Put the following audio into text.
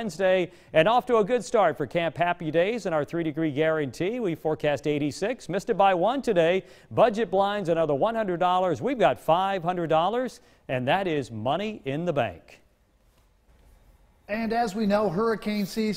Wednesday and off to a good start for Camp Happy Days and our three degree guarantee. We forecast 86. Missed it by one today. Budget blinds another $100. We've got $500 and that is money in the bank. And as we know, hurricane season